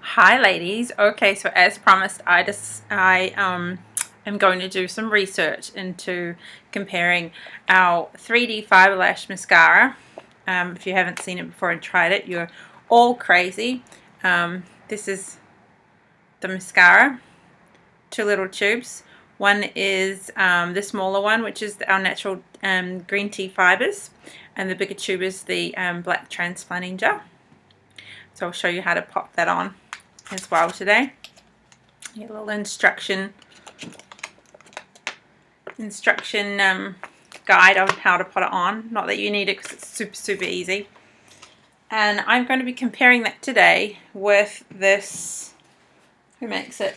Hi ladies. Okay, so as promised, I just I um am going to do some research into comparing our 3D Fiber Lash mascara. Um, if you haven't seen it before and tried it, you're all crazy. Um, this is the mascara, two little tubes. One is um, the smaller one, which is our natural um, green tea fibers, and the bigger tube is the um, black transplanting gel. So I'll show you how to pop that on as well today. A little instruction instruction um, guide on how to put it on. Not that you need it because it's super, super easy. And I'm going to be comparing that today with this, who makes it?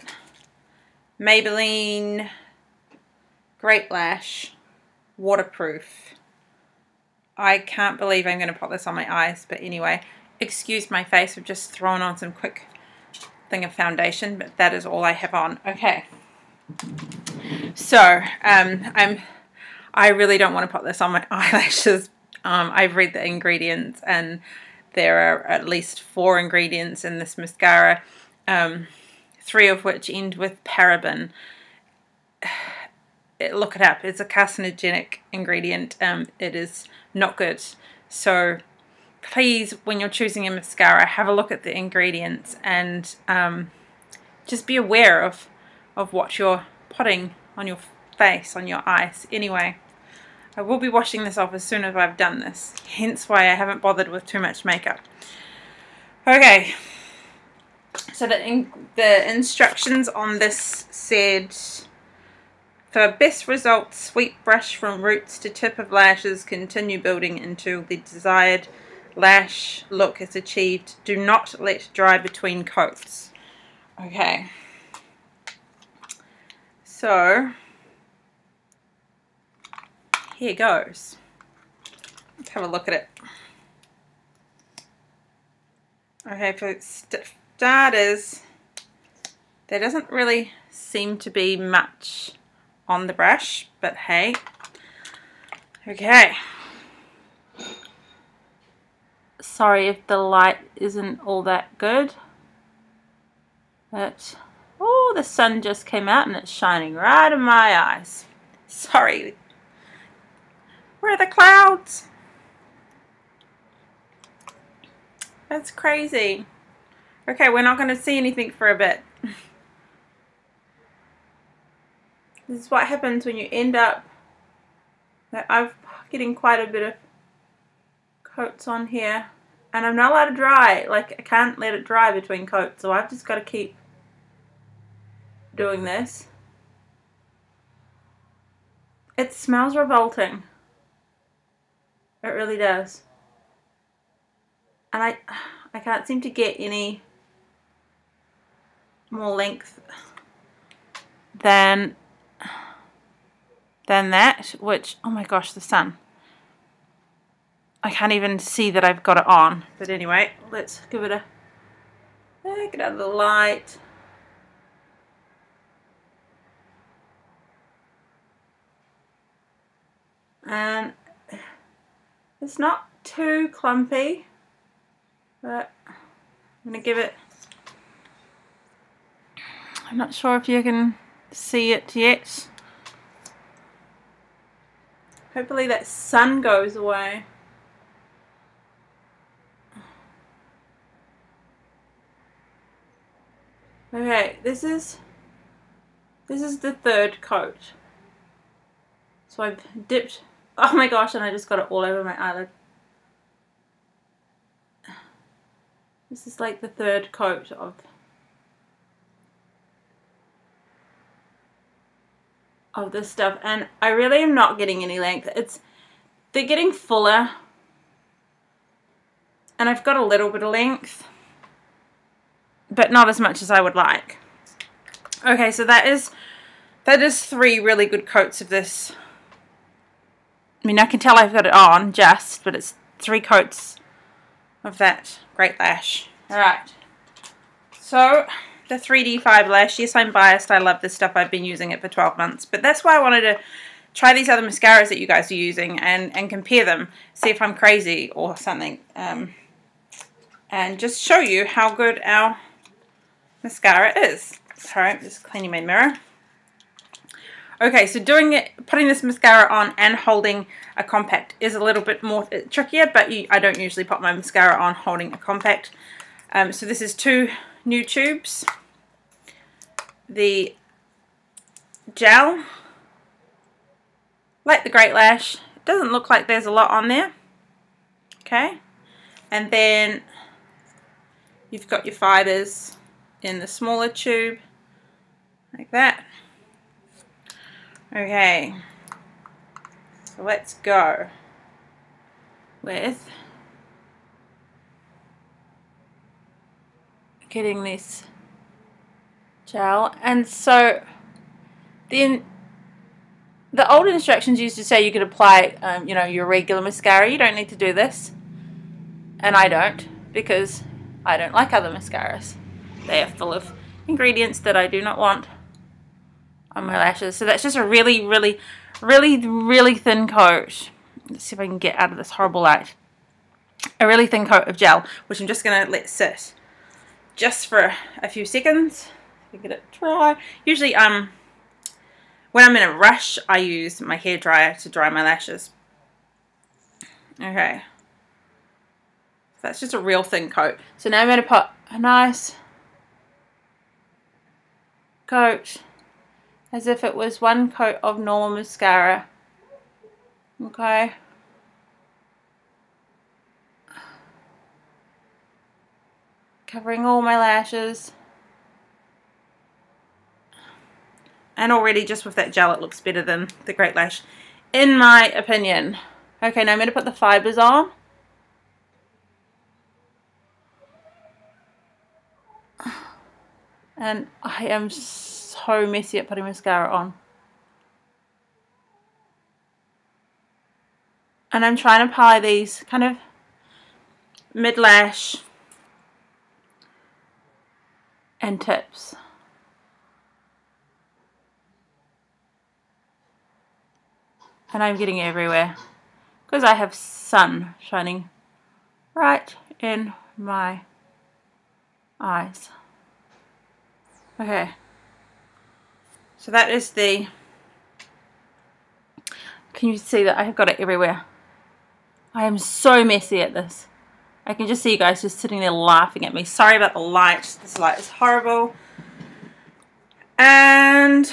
Maybelline Great Lash Waterproof. I can't believe I'm going to put this on my eyes, but anyway, excuse my face, I've just thrown on some quick thing of foundation, but that is all I have on. Okay. So, um, I'm, I really don't want to put this on my eyelashes. Um, I've read the ingredients and there are at least four ingredients in this mascara, um, three of which end with paraben. Look it up. It's a carcinogenic ingredient. Um, it is not good. So please, when you're choosing a mascara, have a look at the ingredients and um, just be aware of, of what you're putting on your face, on your eyes. Anyway, I will be washing this off as soon as I've done this, hence why I haven't bothered with too much makeup. Okay, so the, in, the instructions on this said, for best results, sweep brush from roots to tip of lashes, continue building until the desired lash look is achieved. Do not let dry between coats. Okay. So, here goes. Let's have a look at it. Okay, for starters, there doesn't really seem to be much on the brush, but hey. Okay. Sorry if the light isn't all that good. But, oh, the sun just came out and it's shining right in my eyes. Sorry. Where are the clouds? That's crazy. Okay, we're not going to see anything for a bit. this is what happens when you end up... I'm getting quite a bit of coats on here and I'm not allowed to dry. Like I can't let it dry between coats. So I've just got to keep doing this. It smells revolting. It really does. And I I can't seem to get any more length than than that which oh my gosh the sun I can't even see that I've got it on. But anyway, let's give it a eh, get out of the light. And it's not too clumpy, but I'm going to give it, I'm not sure if you can see it yet. Hopefully that sun goes away. Okay, this is this is the third coat. So I've dipped oh my gosh and I just got it all over my eyelid. This is like the third coat of of this stuff and I really am not getting any length. It's they're getting fuller and I've got a little bit of length but not as much as I would like. Okay, so that is that is three really good coats of this. I mean, I can tell I've got it on just, but it's three coats of that Great Lash. Alright, so the 3D Fiber Lash. Yes, I'm biased. I love this stuff. I've been using it for 12 months, but that's why I wanted to try these other mascaras that you guys are using and, and compare them, see if I'm crazy or something, um, and just show you how good our mascara is. Sorry, I'm just cleaning my mirror. Okay, so doing it, putting this mascara on and holding a compact is a little bit more trickier, but you, I don't usually put my mascara on holding a compact. Um, so this is two new tubes. The gel, like the Great Lash, it doesn't look like there's a lot on there. Okay, and then you've got your fibers in the smaller tube, like that. Okay, so let's go with getting this gel. And so then the old instructions used to say you could apply, um, you know, your regular mascara. You don't need to do this. And I don't because I don't like other mascaras. They are full of ingredients that I do not want on my lashes. So that's just a really, really, really, really thin coat. Let's see if I can get out of this horrible light. A really thin coat of gel, which I'm just going to let sit just for a few seconds to get it dry. Usually, um, when I'm in a rush, I use my hair dryer to dry my lashes. Okay. That's just a real thin coat. So now I'm going to put a nice coat as if it was one coat of normal mascara. Okay. Covering all my lashes. And already just with that gel it looks better than the Great Lash. In my opinion. Okay, now I'm going to put the fibers on. And I am so messy at putting mascara on. And I'm trying to apply these kind of mid-lash and tips. And I'm getting everywhere because I have sun shining right in my eyes. Okay. So that is the, can you see that I've got it everywhere? I am so messy at this. I can just see you guys just sitting there laughing at me. Sorry about the light. This light is horrible. And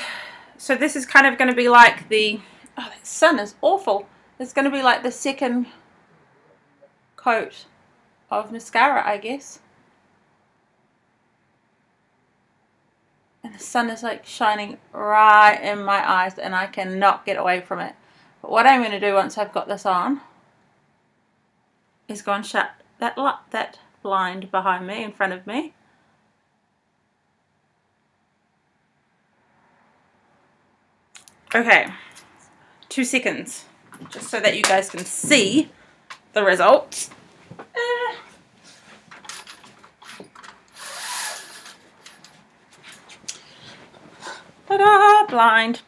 so this is kind of going to be like the, oh that sun is awful. It's going to be like the second coat of mascara I guess. And the sun is like shining right in my eyes and I cannot get away from it. But what I'm going to do once I've got this on is go and shut that that blind behind me, in front of me. Okay, two seconds, just so that you guys can see the results. Uh, Blind.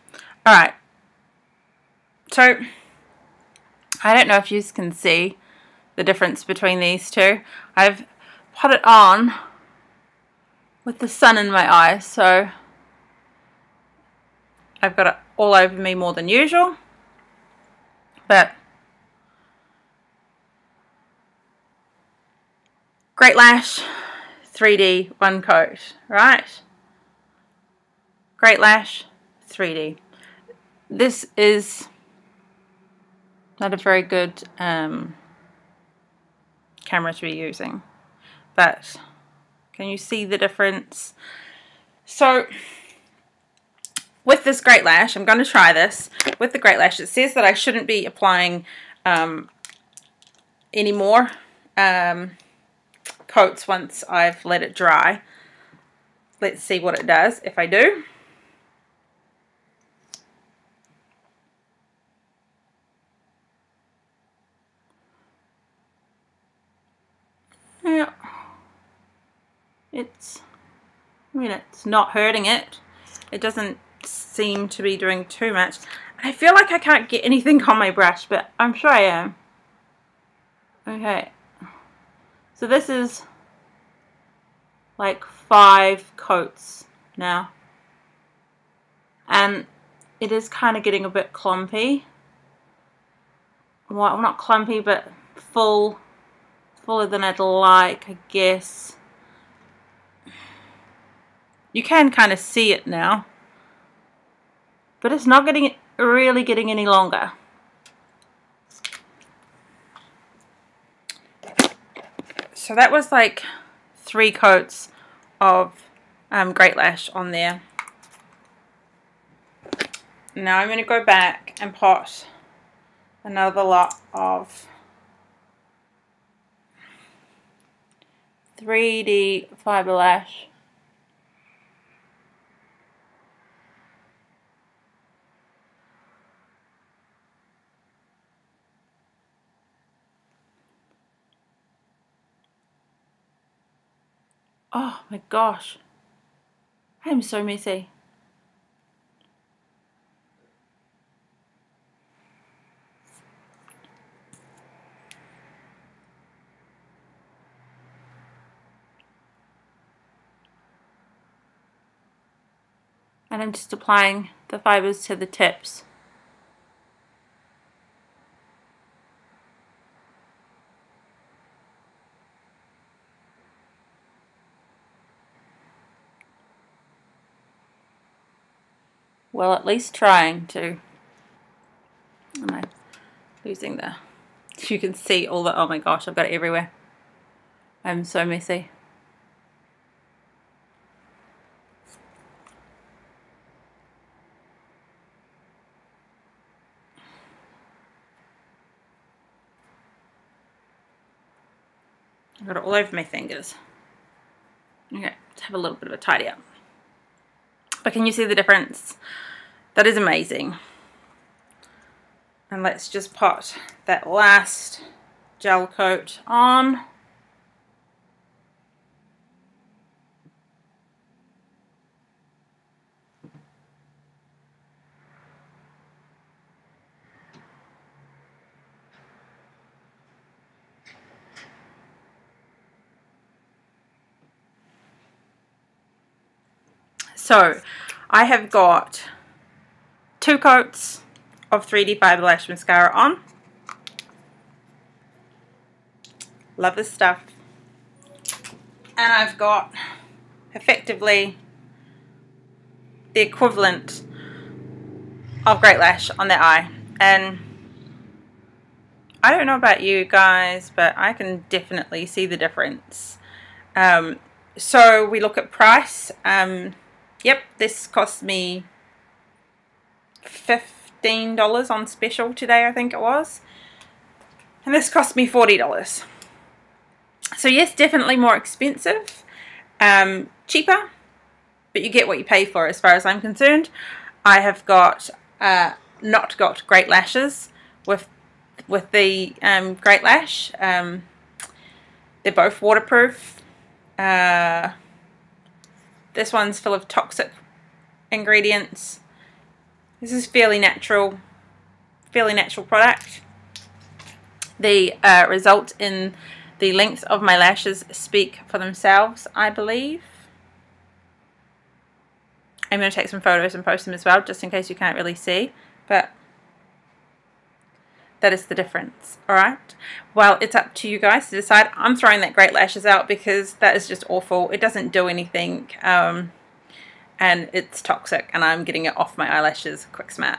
Alright. So, I don't know if you can see the difference between these two. I've put it on with the sun in my eyes, so I've got it all over me more than usual. But Great Lash 3D one coat, right? Great Lash 3D. This is not a very good um, camera to be using, but can you see the difference? So with this Great Lash, I'm going to try this. With the Great Lash, it says that I shouldn't be applying um, any more um, coats once I've let it dry. Let's see what it does if I do. Yeah. It's, I mean, it's not hurting it. It doesn't seem to be doing too much. I feel like I can't get anything on my brush, but I'm sure I am. Okay. So this is like five coats now. And it is kind of getting a bit clumpy. Well, not clumpy, but full, fuller than I'd like, I guess. You can kind of see it now. But it's not getting really getting any longer. So that was like three coats of um, Great Lash on there. Now I'm going to go back and pot another lot of 3D Fibre Lash. Oh my gosh. I am so messy. And I'm just applying the fibres to the tips. well at least trying to. Am I losing the you can see all the oh my gosh I've got it everywhere. I'm so messy I've got it all over my fingers okay let's have a little bit of a tidy up but can you see the difference that is amazing. And let's just put that last gel coat on. So I have got two coats of 3D Fibre Lash Mascara on. Love this stuff. And I've got effectively the equivalent of Great Lash on the eye. And I don't know about you guys, but I can definitely see the difference. Um, so we look at price. Um, yep, this cost me $15 on special today, I think it was. And this cost me $40. So yes, definitely more expensive, um, cheaper, but you get what you pay for as far as I'm concerned. I have got, uh, not got great lashes with with the um, Great Lash. Um, they're both waterproof. Uh, this one's full of toxic ingredients. This is fairly natural, fairly natural product. The uh, results in the length of my lashes speak for themselves, I believe. I'm going to take some photos and post them as well, just in case you can't really see. But that is the difference, alright? Well, it's up to you guys to decide. I'm throwing that Great Lashes out because that is just awful. It doesn't do anything. Um, and it's toxic and I'm getting it off my eyelashes quick smart.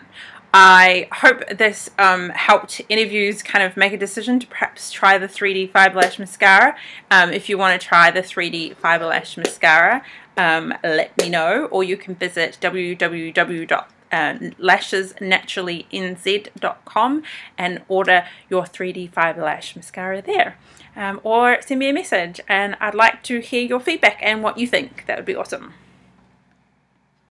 I hope this um, helped any of you kind of make a decision to perhaps try the 3D Fibre Lash Mascara. Um, if you want to try the 3D Fibre Lash Mascara, um, let me know or you can visit www.lashesnaturallynz.com and order your 3D Fibre Lash Mascara there. Um, or send me a message and I'd like to hear your feedback and what you think. That would be awesome.